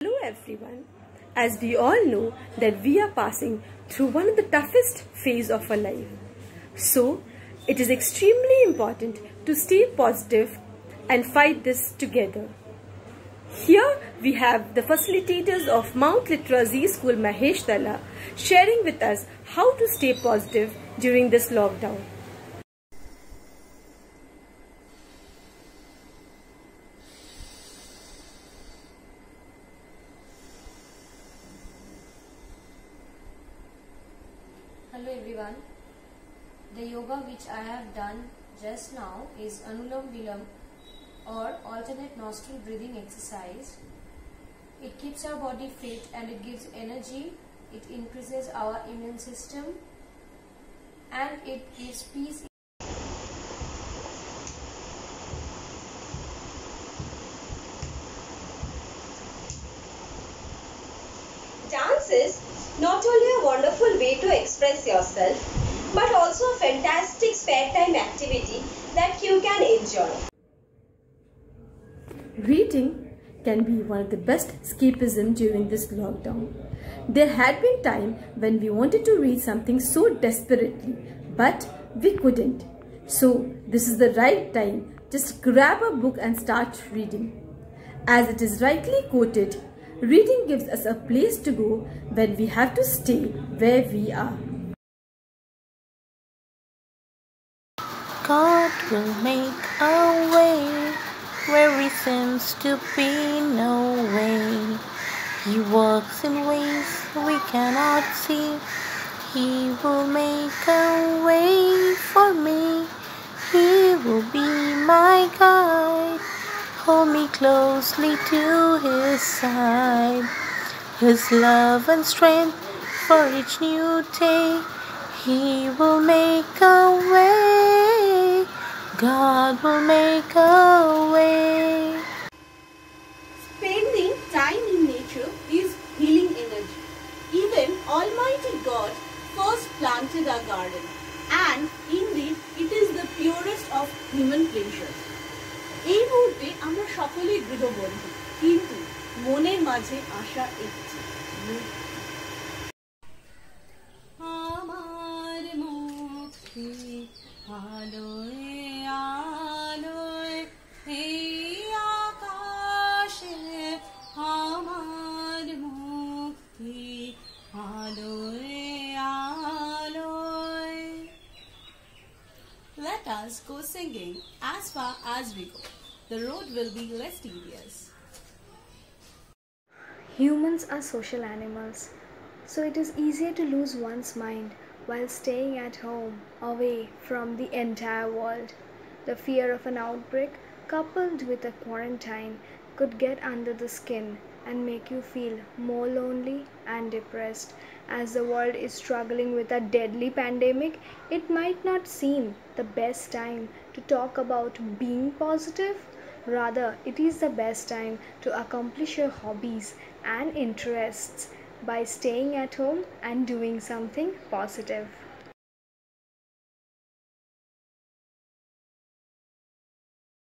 Hello everyone. As we all know that we are passing through one of the toughest phase of our life. So, it is extremely important to stay positive and fight this together. Here we have the facilitators of Mount Litera Zee School Maheshtala sharing with us how to stay positive during this lockdown. Hello everyone. The yoga which I have done just now is Anulom Vilom or alternate nostril breathing exercise. It keeps our body fit and it gives energy. It increases our immune system and it gives peace Dance is not only a wonderful way to express yourself, but also a fantastic spare time activity that you can enjoy. Reading can be one of the best escapism during this lockdown. There had been time when we wanted to read something so desperately, but we couldn't. So this is the right time. Just grab a book and start reading. As it is rightly quoted, reading gives us a place to go when we have to stay where we are. God will make a way where there seems to be no way. He works in ways we cannot see. He will make a way for me. He will be my guide. Hold me closely to his side. His love and strength for each new day. He will make a way. God will make a way. Spending time in nature is healing energy. Even Almighty God first planted our garden, and indeed it is the purest of human pleasures. এই মুহূর্তে আমরা সকলেই গৃহবন্ধু কিন্তু মনের মাঝে আসা একটি। আমার মুক্তি আলোয় Let us go singing as far as we go. The road will be less tedious. Humans are social animals, so it is easier to lose one's mind while staying at home, away from the entire world. The fear of an outbreak, coupled with a quarantine, could get under the skin and make you feel more lonely and depressed. As the world is struggling with a deadly pandemic, it might not seem the best time to talk about being positive. Rather, it is the best time to accomplish your hobbies and interests by staying at home and doing something positive.